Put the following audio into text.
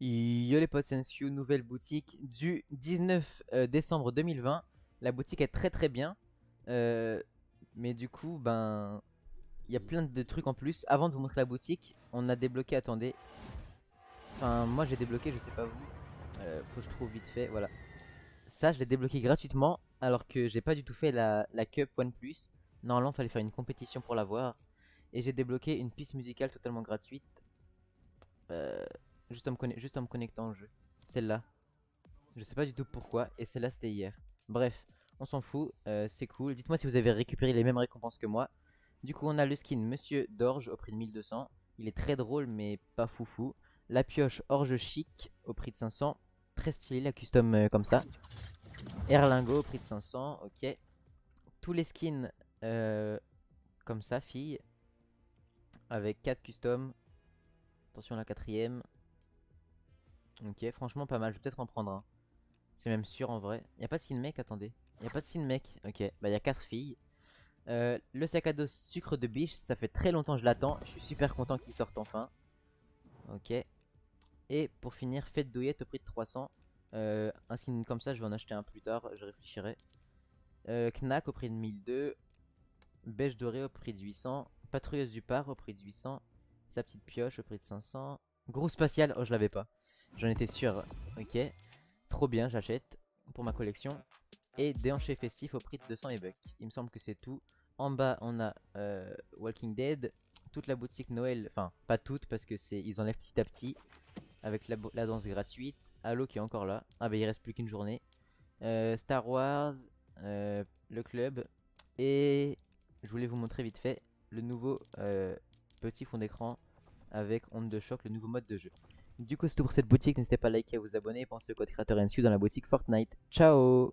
Yo les potes, Sensio, nouvelle boutique du 19 euh, décembre 2020. La boutique est très très bien. Euh, mais du coup, ben, il y a plein de trucs en plus. Avant de vous montrer la boutique, on a débloqué, attendez. Enfin, moi j'ai débloqué, je sais pas vous. Euh, faut que je trouve vite fait, voilà. Ça, je l'ai débloqué gratuitement, alors que j'ai pas du tout fait la, la Cup One Plus. Normalement, fallait faire une compétition pour l'avoir. Et j'ai débloqué une piste musicale totalement gratuite. Euh, Juste en, me connectant au jeu. Celle-là. Je sais pas du tout pourquoi. Et celle-là, c'était hier. Bref, on s'en fout. Euh, c'est cool. Dites-moi si vous avez récupéré les mêmes récompenses que moi. Du coup, on a le skin Monsieur d'Orge au prix de 1200. Il est très drôle, mais pas foufou. La pioche Orge Chic au prix de 500. Très stylé, la custom euh, comme ça. Erlingo au prix de 500. Ok. Tous les skins euh, comme ça, fille. Avec 4 customs. Attention, la quatrième. Ok, franchement pas mal, je vais peut-être en prendre un. C'est même sûr en vrai. Y a pas de skin mec, attendez. Y a pas de skin mec. Ok, bah y a 4 filles. Euh, le sac à dos sucre de biche, ça fait très longtemps que je l'attends. Je suis super content qu'il sorte enfin. Ok. Et pour finir, fête douillette au prix de 300. Euh, un skin comme ça, je vais en acheter un plus tard, je réfléchirai. Euh, Knack au prix de 1002. Beige doré au prix de 800. Patrouilleuse du par au prix de 800. Sa petite pioche au prix de 500. Gros spatial, oh je l'avais pas. J'en étais sûr. Ok. Trop bien, j'achète pour ma collection. Et déhanché festif au prix de 200 e Il me semble que c'est tout. En bas, on a euh, Walking Dead. Toute la boutique Noël. Enfin, pas toute parce que c'est ils enlèvent petit à petit. Avec la, danse gratuite. Halo qui est encore là. Ah bah il reste plus qu'une journée. Euh, Star Wars. Euh, le club. Et je voulais vous montrer vite fait le nouveau petit fond d'écran avec onde de choc, le nouveau mode de jeu. Du coup c'est tout pour cette boutique, n'hésitez pas à liker à vous abonner pensez au code créateur NSU dans la boutique Fortnite. Ciao